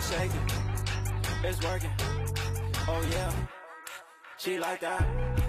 she shaking, it's working. Oh yeah, she like that.